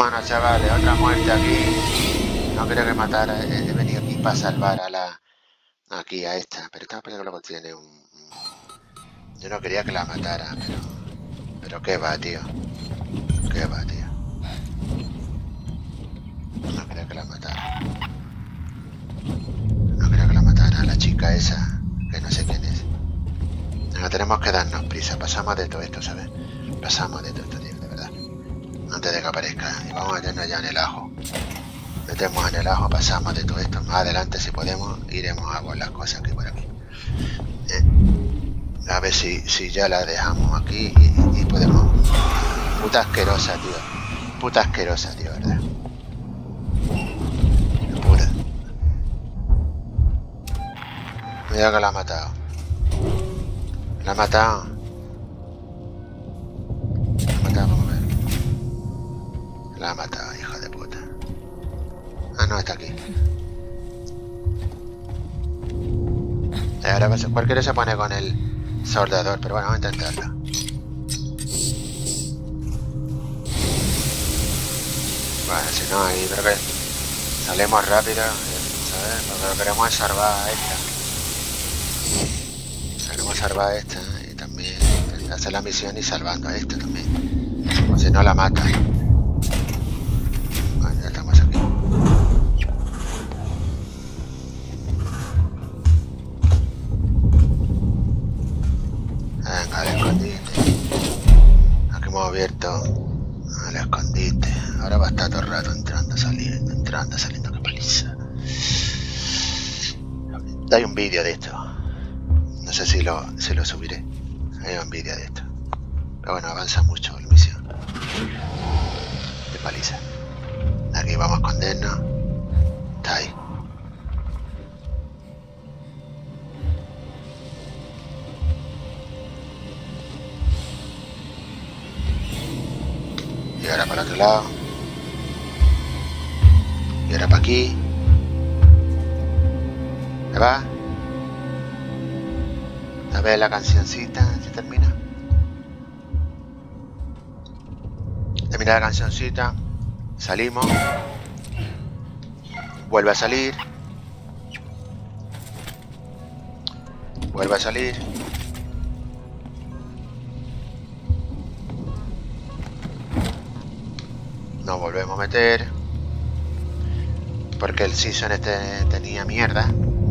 Bueno, chavales, otra muerte aquí. No creo que matara. He venido aquí para salvar a la... Aquí, a esta. Pero esta que luego tiene un... Yo no quería que la matara, pero... Pero qué va, tío. Qué va, tío. No quería que la matara. No quería que la matara la chica esa, que no sé quién es. No tenemos que darnos prisa. Pasamos de todo esto, ¿sabes? Pasamos de todo esto, tío antes de que aparezca. Y vamos a meternos ya en el ajo. Metemos en el ajo, pasamos de todo esto. Más adelante, si podemos, iremos a por las cosas que por aquí. Eh, a ver si, si ya la dejamos aquí y, podemos. Puta asquerosa, tío. Puta asquerosa, tío, ¿verdad? Pura. Cuidado que la ha matado. La ha matado. La ha matado. La ha matado, hijo de puta. Ah, no, está aquí. Eh, ahora va a ser, cualquiera se pone con el soldador, pero bueno, vamos a intentarlo. Bueno, si no, ahí creo que salimos rápido, ¿sabes? Lo queremos es salvar a esta. Queremos salvar a esta y también hacer la misión y salvando a esta también. Como si no la mata. Abierto al escondite. Ahora va a estar todo el rato entrando, saliendo, entrando, saliendo, que paliza. Hay un vídeo de esto. No sé si lo, si lo subiré. Hay un vídeo de esto. Pero bueno, avanza mucho la misión. De paliza. Vamos a escondernos. Está ahí. Y ahora para el otro lado. Y ahora para aquí. ¿Me va? A ver la cancioncita, se termina. Termina la cancioncita. Salimos. Vuelve a salir. Vuelve a salir. nos volvemos a meter porque el season este tenía mierda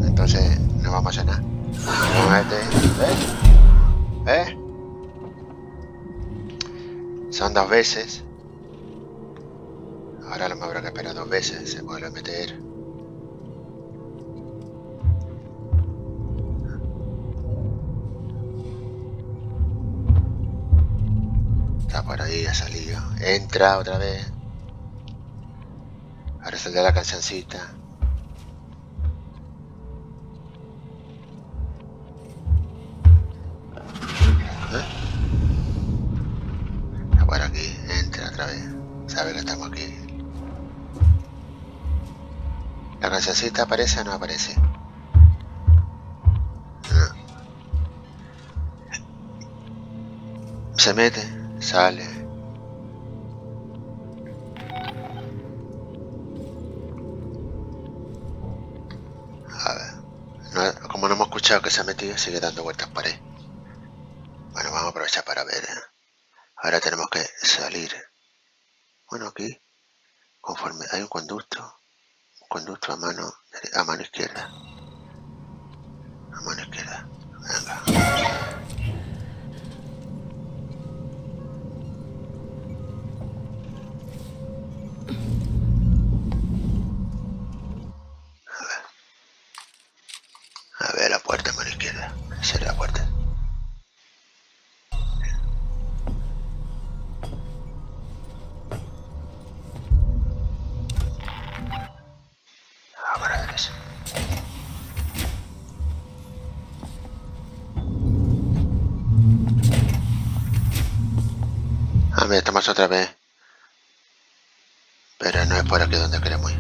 entonces no vamos a nada vamos meter ¿ves? son dos veces ahora lo me habrá que esperar dos veces se vuelve a meter. Está por ahí ha salido. Entra otra vez. Ahora saldrá la cancioncita. ¿La cancioncita aparece o no aparece? No. Se mete, sale. como no hemos escuchado que se ha metido, sigue dando vueltas por ahí. Bueno, vamos a aprovechar para ver. Ahora tenemos que salir. Bueno, aquí, conforme hay un conducto, un conducto a mano, a mano izquierda. A mano izquierda. Venga. hombre, estamos otra vez. Pero no es por aquí donde queremos ir.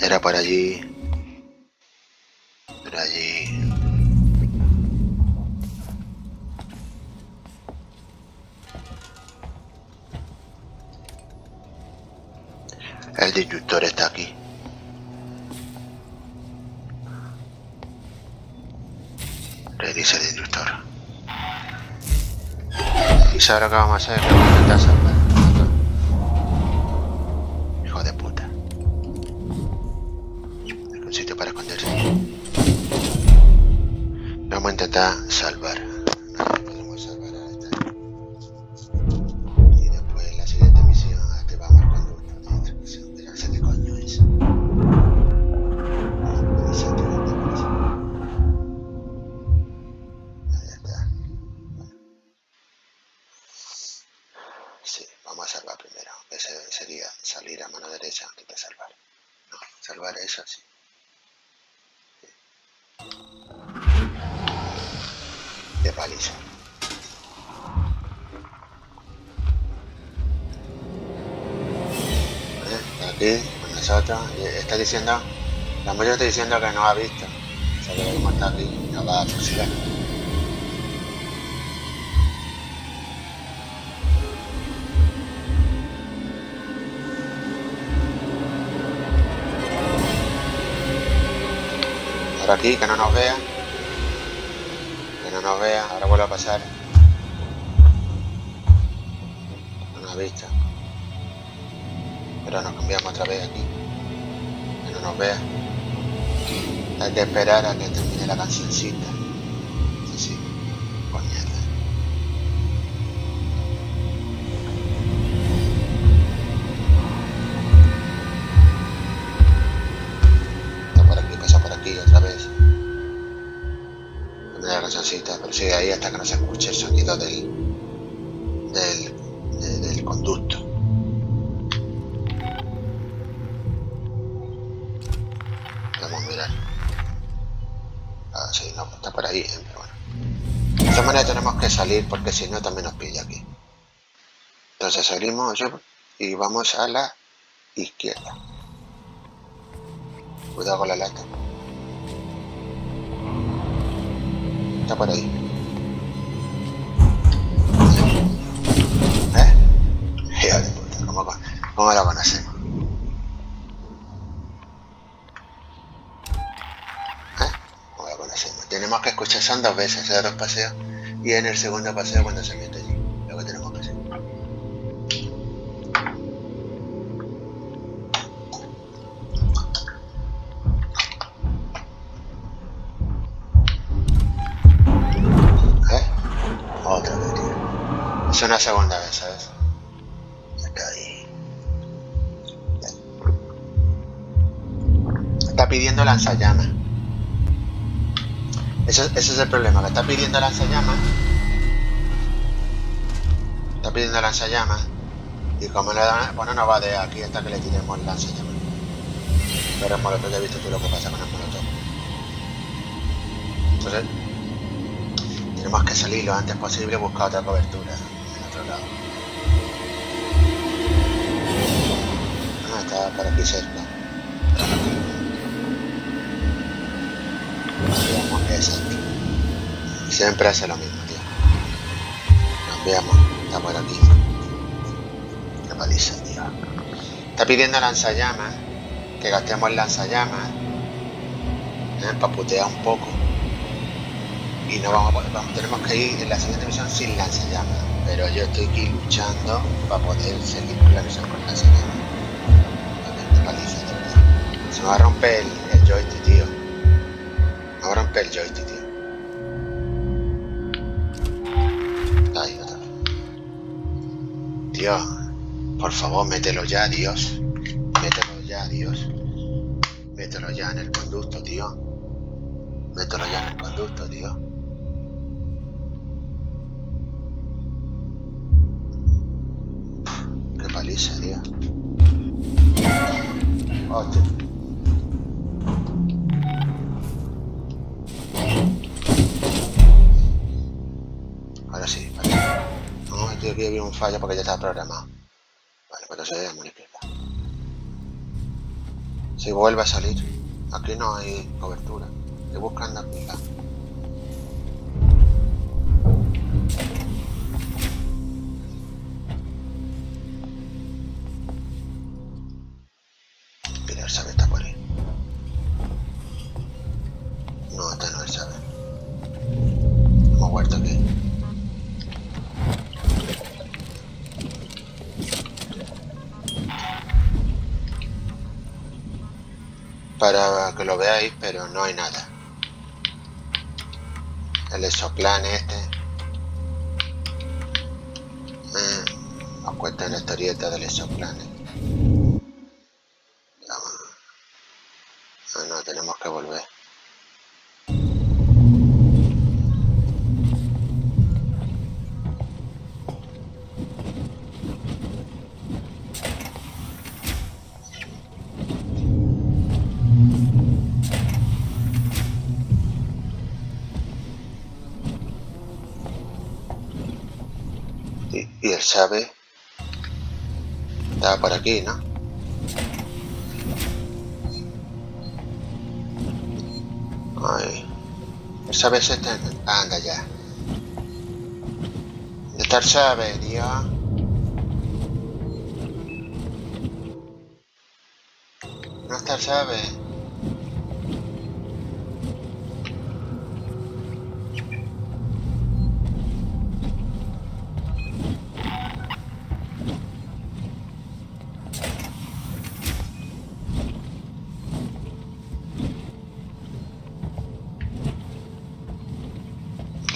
Era por allí. Por allí. El disyuntor está aquí. Reinicia el disjuntor. Y ahora que vamos a hacer, vamos a paliza. ¿Eh? Aquí nosotros. Está diciendo, la mayoría está diciendo que nos ha visto. Sabe que como está aquí, nos va a fusilar. Ahora aquí, que no nos vea. Nos vea. Ahora vuelve a pasar. No nos ha visto. Pero nos cambiamos otra vez aquí. Que no nos vea. Hay que esperar a que termine la cancioncita. Pero sigue ahí hasta que no se escuche el sonido del, del, de- del conducto. Vamos a mirar. Ah, sí, no, está por ahí, ¿eh? pero bueno. De todas maneras tenemos que salir porque si no también nos pilla aquí. Entonces salimos y vamos a la izquierda. Cuidado con la lata. Está por ahí. ¿Eh? Hijo de puta, ¿cómo, cómo? ¿Eh? ¿Cómo lo conocemos? Tenemos que escuchar, son dos veces, esos dos paseos, y en el segundo paseo cuando se mete una segunda vez, ¿sabes? Está pidiendo lanzallamas. Ese, ese es el problema, que está pidiendo lanzallamas. Está pidiendo lanzallamas. Y como le dan, bueno, no va de aquí hasta que le tiremos lanzallamas. Pero el molotov, ya he visto tú lo que pasa con el molotov. Entonces, tenemos que salir lo antes posible y buscar otra cobertura otro lado. Ah, está por aquí cerca. Siempre hace lo mismo, tío. Cambiamos, está por aquí. Qué paliza, tío. Está pidiendo lanzallamas, que gastemos lanzallamas, ¿eh? para putear un poco y no vamos a poder, vamos, tenemos que ir en la siguiente misión sin lanzallamas. Pero yo estoy aquí luchando para poder seguir con la misión con verdad. Se me va a romper el, joystick, tío. Me va a romper el joystick, tío. Ahí, otra vez. Tío, por favor, mételo ya, Dios. Mételo ya, Dios. Mételo ya en el conducto, tío. Mételo ya en el conducto, tío. Tío. Hostia. Ahora sí, vale. No, aquí había un fallo porque ya estaba programado. Vale, pues entonces vamos a. Si vuelve a salir. Aquí no hay cobertura. Estoy buscando la- muerto Para que lo veáis, pero no hay nada. El exoplan este. Eh, os cuenta la historieta del exoplan. Ah, no, tenemos que volver. Y, él sabe... Estaba por aquí, ¿no? Ay. El sabe está... Anda ya. ¿Dónde está el sabe, Dios? No está el sabe.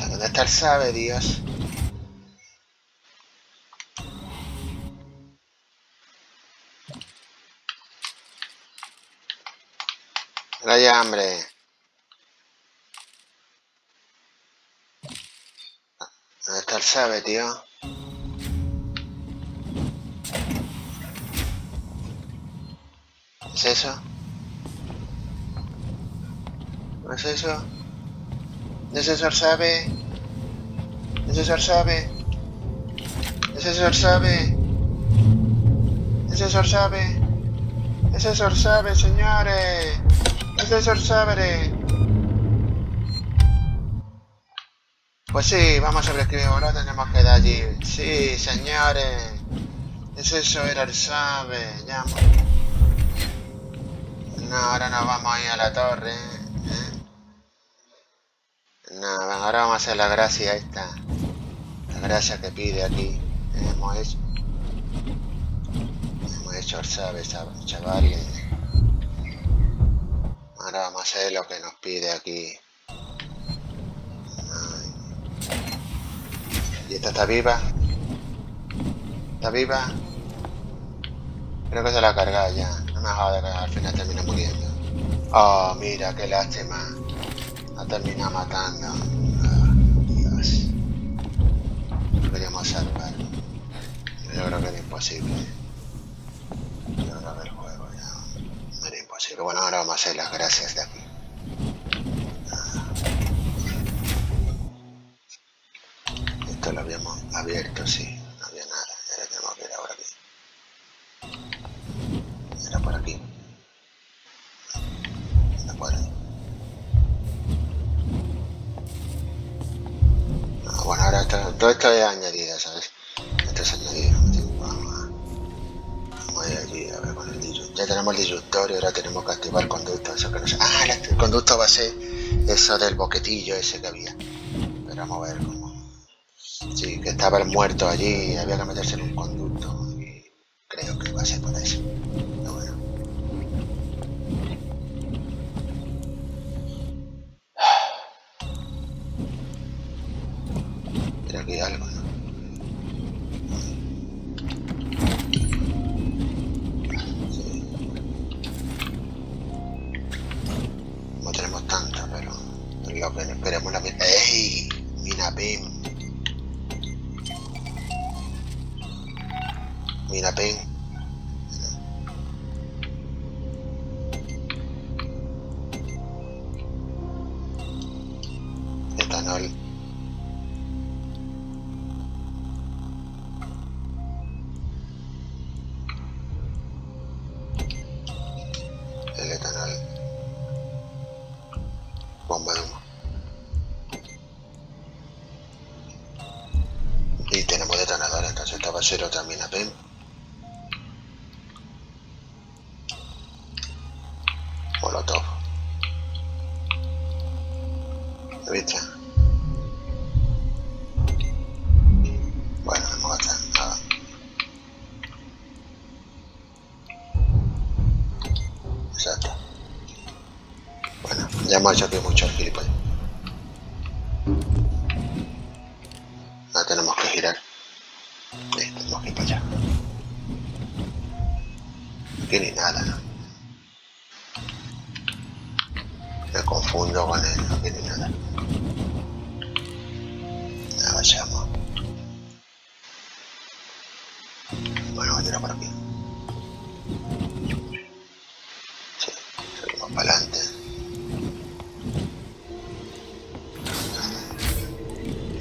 ¿Dónde está el sabe, Dios? Hay hambre. ¿Dónde está el sabe, tío? ¿Es eso? ¿No es eso? ¿No es eso sabe? ¿No es eso el sabe? ¿No es eso el sabe? ¿No es eso el sabe? ¿Es eso el sabe, señores? ¿Es eso el sabe? Pues sí, vamos a sobreescribir ahora, tenemos que dar allí. Sí, señores. Es eso era el sabe. Ya. No, ahora nos vamos a ir a la torre. ¿eh? No, ahora vamos a hacer la gracia esta. Gracia que pide aquí. Hemos hecho. Hemos hecho el sabe, chavales. Ahora vamos a hacer lo que nos pide aquí. ¿Y esta está viva? ¿Está viva? Creo que se la ha cargado ya. No me ha cargar, al final termina muriendo. Oh, mira, qué lástima. La termina matando. Queríamos salvar. Yo creo que era imposible. Yo creo que el juego ya era imposible. Bueno, ahora vamos a hacer las gracias de aquí. Esto lo habíamos abierto, sí. Todo esto es añadido, ¿sabes? Esto es añadido. Vamos a, ir allí a ver con el disyuntor. Ya tenemos el y ahora tenemos que activar conducto. Eso que no sé. Ah, el conducto va a ser eso del boquetillo ese que había. Pero a ver cómo. Sí, que estaba el muerto allí, había que meterse en un conducto y creo que va a ser por eso. Pero bueno. 0 también a Pem. Molotov. ¿Viste? Bueno, no nada. Exacto. Bueno, ya hemos hecho Ni nada. Me confundo con él, no ni nada. Agachamos. Bueno, voy a tirar por aquí. Sí, seguimos para adelante.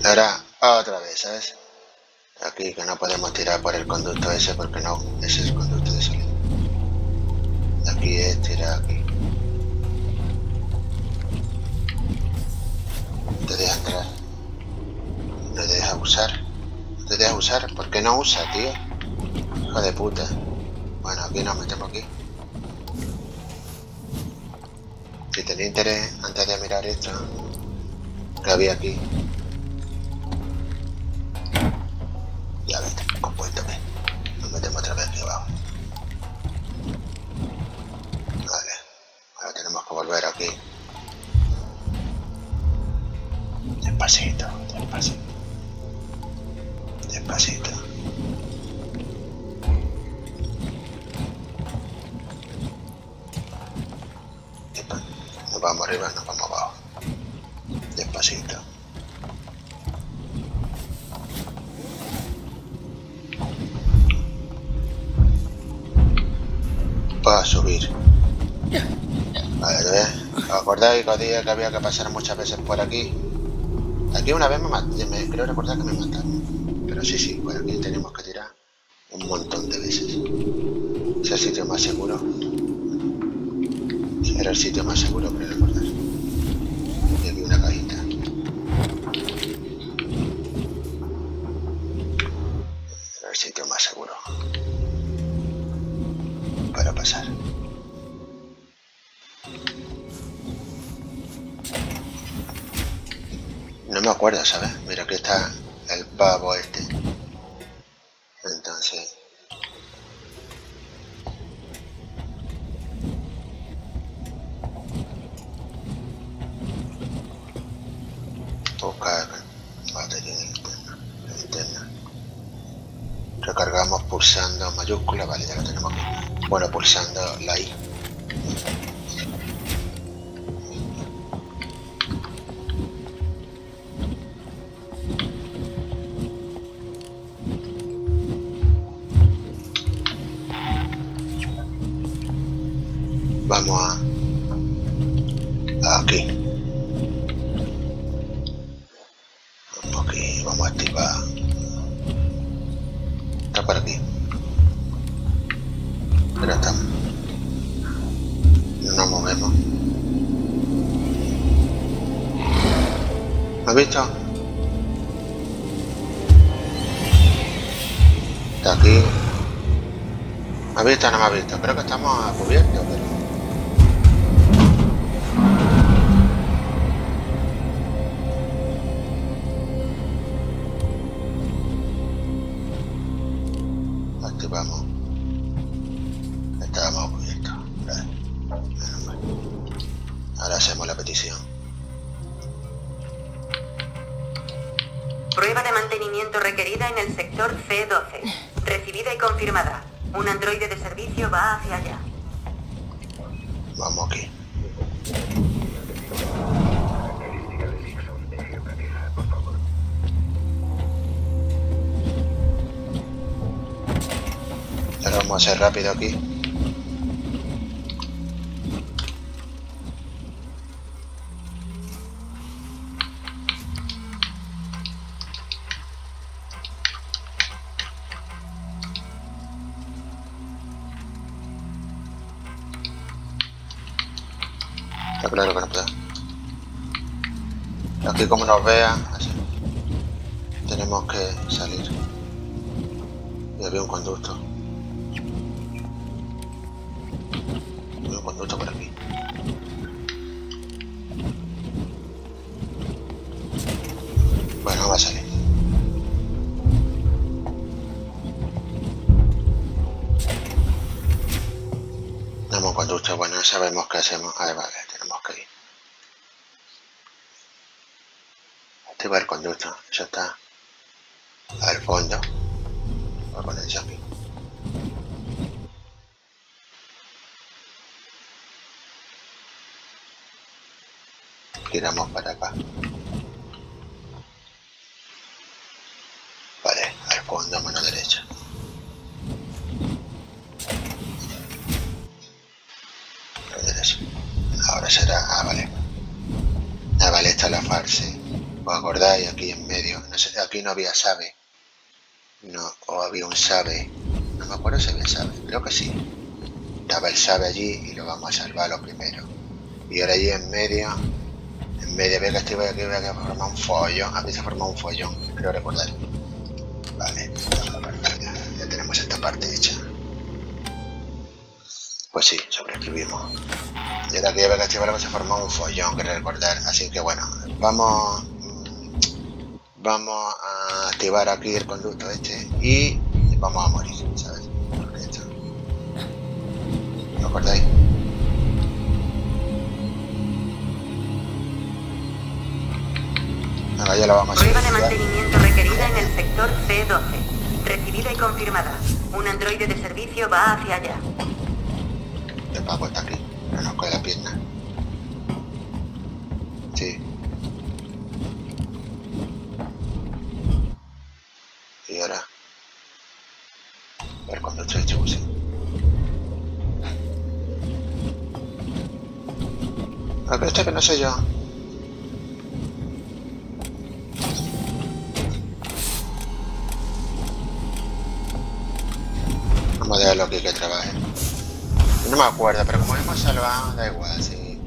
Ahora, otra vez, ¿sabes? Aquí que no podemos tirar por el conducto ese porque no, ese es el conducto. Aquí es tirar aquí. No te deja entrar. No te deja usar. No te deja usar. ¿Por qué no usa, tío? Hijo de puta. Bueno, aquí nos metemos aquí. Si tenía interés antes de mirar esto que había aquí. Para subir. Vale. ¿Os acordáis que os dije que había que pasar muchas veces por aquí? Aquí una vez me maté, me creo recordar que me mataron. Pero sí, sí, por aquí tenemos que tirar un montón de veces. Es el sitio más seguro. Era el sitio más seguro, creo pulsando mayúscula, vale, ya lo tenemos aquí. Bueno, pulsando la I. Vamos a... Aquí. Vamos aquí, vamos a activar. Está por aquí. Pero estamos. No nos movemos. ¿Me has visto? Está aquí. ¿Me has visto no me has visto? Creo que estamos a cubierto, pero... sector C12. Recibida y confirmada. Un androide de servicio va hacia allá. Vamos aquí. Ahora vamos a ser rápido aquí. Aquí como nos vea, así. Tenemos que salir. Y había un conducto. Un conducto por aquí. Bueno, va a salir. Damos conducto, bueno, sabemos qué hacemos. Ahí vale, tenemos que ir. Activa el conducto. Ya está. Al fondo. Voy a eso aquí. Giramos para acá. Vale, al fondo, mano derecha. Ahora será... Ah, vale. Ah, vale, está la farse. ¿Os acordáis? Aquí en medio. No sé, aquí no había sabe. No, o había un sabe. No me acuerdo si había sabe. Creo que sí. Estaba el sabe allí y lo vamos a salvar lo primero. Y ahora allí en medio en de ver que estoy aquí, voy a formar un follón. Aquí se ha formado un follón, creo recordar. Vale, ya tenemos esta parte hecha. Pues sí, sobreescribimos. Y ahora que ya que estoy se ha formado un follón, creo recordar. Así que bueno, vamos vamos a activar aquí el conducto este y vamos a morir, ¿sabes? Porque esto... ¿Lo acordáis? Prueba de mantenimiento requerida en el sector C12. Recibida y confirmada. Un androide de servicio va hacia allá. El pago está aquí. No nos coge la pierna. Sí. Y ahora. A ver cuando estoy hecho, sí. Ah, pero este que no sé yo. lo que, que trabaje. No me acuerdo, pero como hemos salvado, da igual. Si,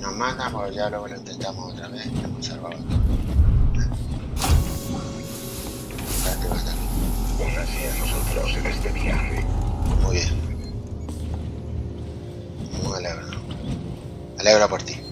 nos mandan, pues ya lo intentamos otra vez. Hemos salvado. Gracias a nosotros en este viaje. Muy bien. Muy alegro. Me alegro por ti.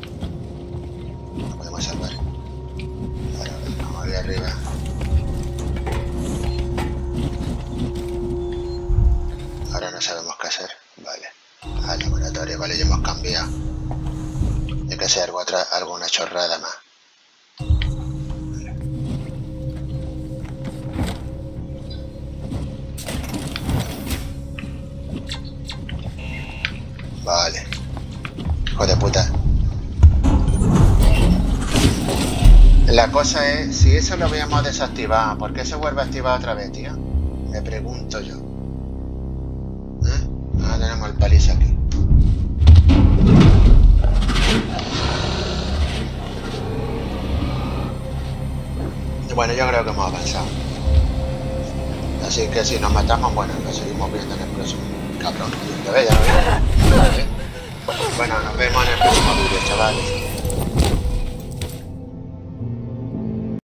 Cambiado. Hay que hacer algo otra, alguna chorrada más. Vale. Hijo de puta. La cosa es, si eso lo habíamos desactivado, ¿por qué se vuelve a activar otra vez, tío? Me pregunto yo Bueno, yo creo que hemos avanzado. Así que si nos matamos, bueno, lo seguimos viendo en el próximo. Cabrón, ¿lo ves? Ya lo ves. Bueno, nos vemos en el próximo vídeo, chavales.